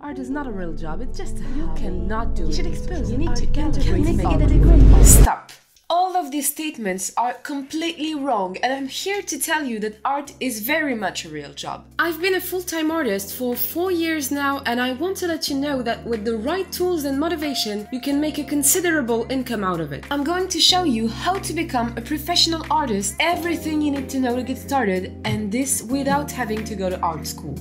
Art is not a real job, it's just a You hobby. cannot do You it. should expose You need art to galleries integrate it. make Make it it a great Stop. All of these statements are completely wrong, and I'm here to tell you that art is very much a real job. I've been a full time artist for four years now, and I want to let you know that with the right tools and motivation, you can make a considerable income out of it. I'm going to show you how to become a professional artist, everything you need to know to get started, and this without having to go to art school.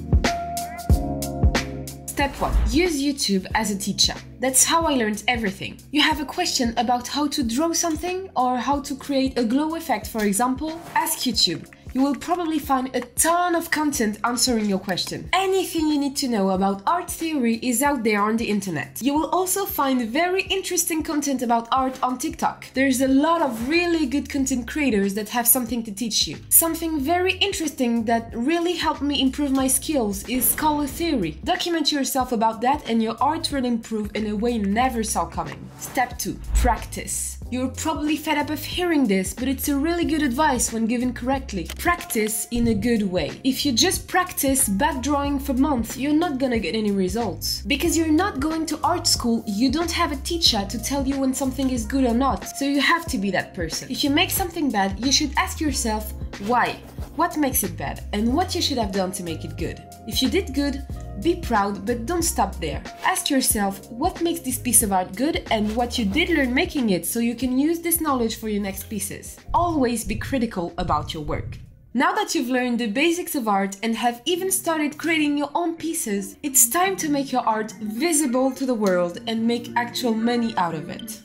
Step 1. Use YouTube as a teacher. That's how I learned everything. You have a question about how to draw something or how to create a glow effect, for example? Ask YouTube. You will probably find a ton of content answering your question. Anything you need to know about art theory is out there on the internet. You will also find very interesting content about art on TikTok. There's a lot of really good content creators that have something to teach you. Something very interesting that really helped me improve my skills is color theory. Document yourself about that and your art will improve in a way you never saw coming. Step 2. Practice. You're probably fed up of hearing this, but it's a really good advice when given correctly. Practice in a good way. If you just practice bad drawing for months, you're not gonna get any results. Because you're not going to art school, you don't have a teacher to tell you when something is good or not, so you have to be that person. If you make something bad, you should ask yourself why. What makes it bad, and what you should have done to make it good. If you did good, be proud, but don't stop there. Ask yourself what makes this piece of art good and what you did learn making it so you can use this knowledge for your next pieces. Always be critical about your work. Now that you've learned the basics of art and have even started creating your own pieces, it's time to make your art visible to the world and make actual money out of it.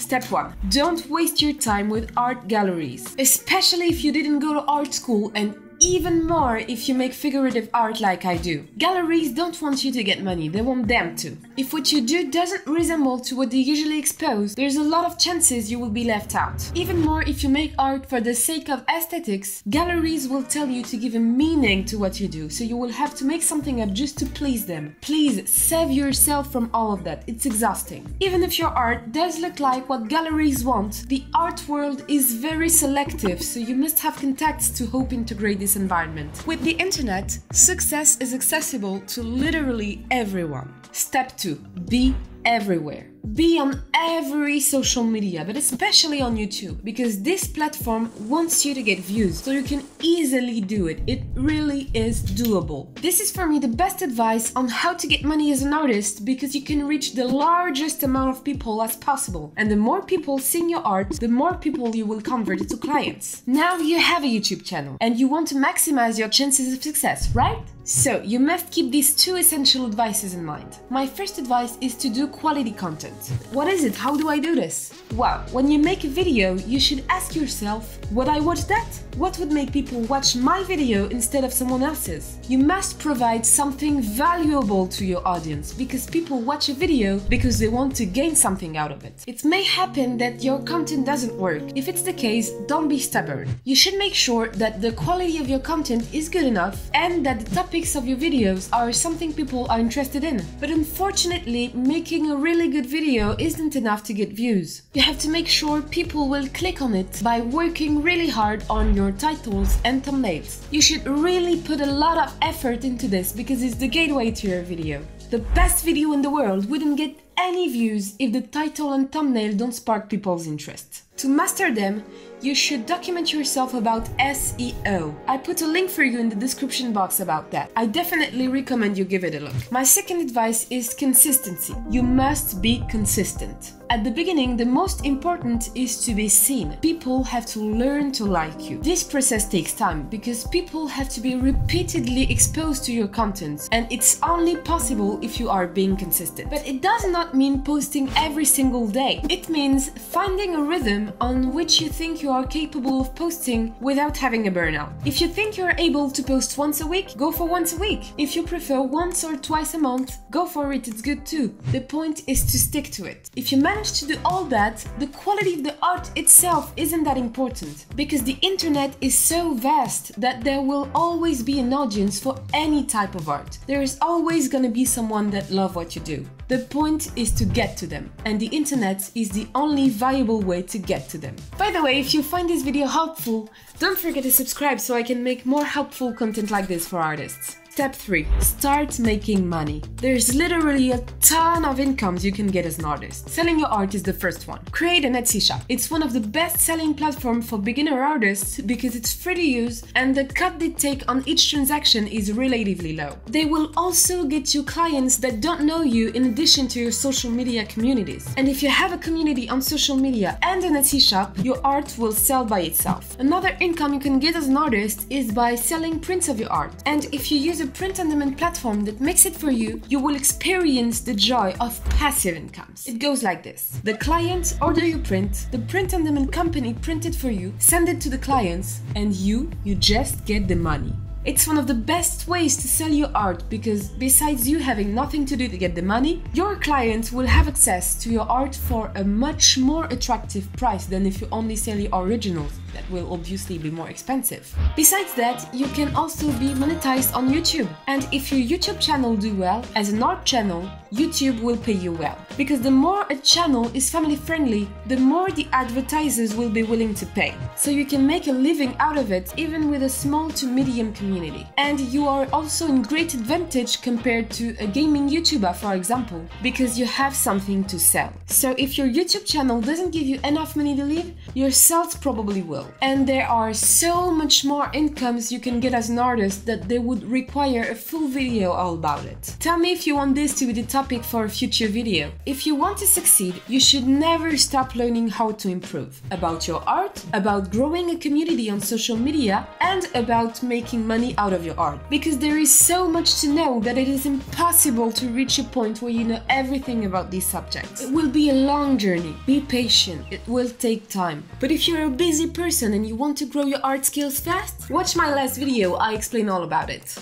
Step 1. Don't waste your time with art galleries, especially if you didn't go to art school and even more if you make figurative art like I do. Galleries don't want you to get money, they want them to. If what you do doesn't resemble to what they usually expose, there's a lot of chances you will be left out. Even more if you make art for the sake of aesthetics, galleries will tell you to give a meaning to what you do, so you will have to make something up just to please them. Please save yourself from all of that, it's exhausting. Even if your art does look like what galleries want, the art world is very selective, so you must have contacts to hope integrate this environment. With the internet, success is accessible to literally everyone. Step 2 Be everywhere. Be on every social media, but especially on YouTube, because this platform wants you to get views, so you can easily do it. It really is doable. This is for me the best advice on how to get money as an artist because you can reach the largest amount of people as possible. And the more people seeing your art, the more people you will convert to clients. Now you have a YouTube channel and you want to maximize your chances of success, right? So, you must keep these two essential advices in mind. My first advice is to do quality content. What is it? How do I do this? Well, when you make a video, you should ask yourself, would I watch that? What would make people watch my video instead of someone else's? You must provide something valuable to your audience because people watch a video because they want to gain something out of it. It may happen that your content doesn't work. If it's the case, don't be stubborn. You should make sure that the quality of your content is good enough and that the topics of your videos are something people are interested in. But unfortunately, making a really good video isn't enough to get views. You have to make sure people will click on it by working really hard on your titles and thumbnails. You should really put a lot of effort into this because it's the gateway to your video. The best video in the world wouldn't get any views if the title and thumbnail don't spark people's interest. To master them, you should document yourself about SEO. I put a link for you in the description box about that. I definitely recommend you give it a look. My second advice is consistency. You must be consistent. At the beginning, the most important is to be seen. People have to learn to like you. This process takes time because people have to be repeatedly exposed to your content, and it's only possible if you are being consistent. But it does not mean posting every single day. It means finding a rhythm on which you think you are capable of posting without having a burnout. If you think you're able to post once a week, go for once a week. If you prefer once or twice a month, go for it, it's good too. The point is to stick to it. If you manage to do all that, the quality of the art itself isn't that important because the internet is so vast that there will always be an audience for any type of art. There is always gonna be someone that love what you do. The point is to get to them, and the internet is the only viable way to get to them. By the way, if you find this video helpful, don't forget to subscribe so I can make more helpful content like this for artists. Step 3 Start making money. There's literally a ton of incomes you can get as an artist. Selling your art is the first one. Create an Etsy shop. It's one of the best selling platforms for beginner artists because it's free to use and the cut they take on each transaction is relatively low. They will also get you clients that don't know you in addition to your social media communities. And if you have a community on social media and an Etsy shop, your art will sell by itself. Another income you can get as an artist is by selling prints of your art. And if you use a print on demand platform that makes it for you, you will experience the joy of passive incomes. It goes like this The client order your print, the print on demand company print it for you, send it to the clients, and you, you just get the money. It's one of the best ways to sell your art because besides you having nothing to do to get the money, your client will have access to your art for a much more attractive price than if you only sell your originals that will obviously be more expensive. Besides that, you can also be monetized on YouTube. And if your YouTube channel do well as an art channel, YouTube will pay you well. Because the more a channel is family friendly, the more the advertisers will be willing to pay. So you can make a living out of it even with a small to medium community. And you are also in great advantage compared to a gaming YouTuber, for example, because you have something to sell. So if your YouTube channel doesn't give you enough money to live, your sales probably will. And there are so much more incomes you can get as an artist that they would require a full video all about it. Tell me if you want this to be the topic for a future video. If you want to succeed, you should never stop learning how to improve about your art, about growing a community on social media, and about making money out of your art. Because there is so much to know that it is impossible to reach a point where you know everything about these subjects. It will be a long journey. Be patient. It will take time. But if you're a busy person, and you want to grow your art skills fast? Watch my last video, I explain all about it.